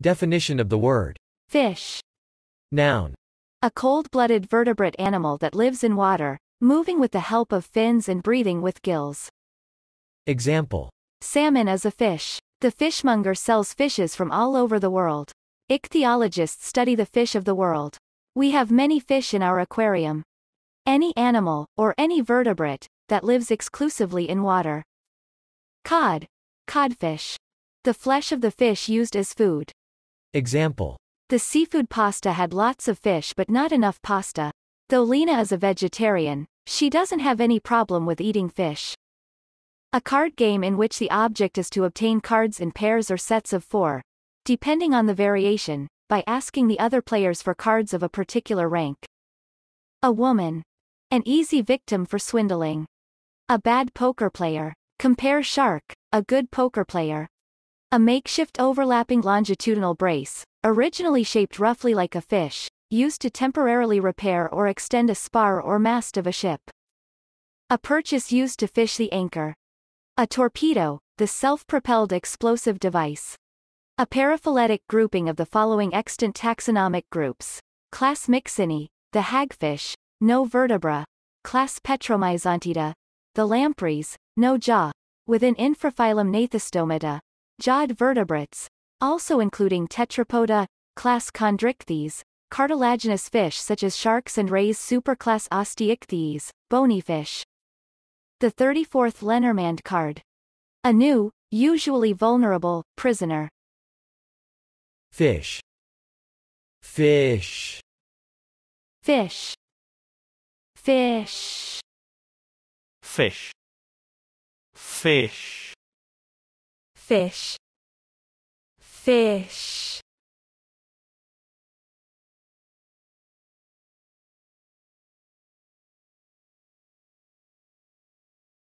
Definition of the word. Fish. Noun. A cold-blooded vertebrate animal that lives in water, moving with the help of fins and breathing with gills. Example. Salmon is a fish. The fishmonger sells fishes from all over the world. Ichthyologists study the fish of the world. We have many fish in our aquarium. Any animal, or any vertebrate, that lives exclusively in water. Cod. Codfish. The flesh of the fish used as food. Example. The seafood pasta had lots of fish but not enough pasta. Though Lena is a vegetarian, she doesn't have any problem with eating fish. A card game in which the object is to obtain cards in pairs or sets of four, depending on the variation, by asking the other players for cards of a particular rank. A woman. An easy victim for swindling. A bad poker player. Compare shark, a good poker player. A makeshift overlapping longitudinal brace, originally shaped roughly like a fish, used to temporarily repair or extend a spar or mast of a ship. A purchase used to fish the anchor. A torpedo, the self-propelled explosive device. A paraphyletic grouping of the following extant taxonomic groups. Class Myxini, the hagfish, no vertebra. Class Petromyzontida, the lampreys, no jaw. Within infraphylum Gnathostomata, jawed vertebrates, also including Tetrapoda, class Chondrichthyes, cartilaginous fish such as sharks and rays superclass Osteichthyes, bony fish. The 34th Lenormand card. A new, usually vulnerable, prisoner. Fish. Fish. Fish. Fish. fish, fish, Fish. Fish.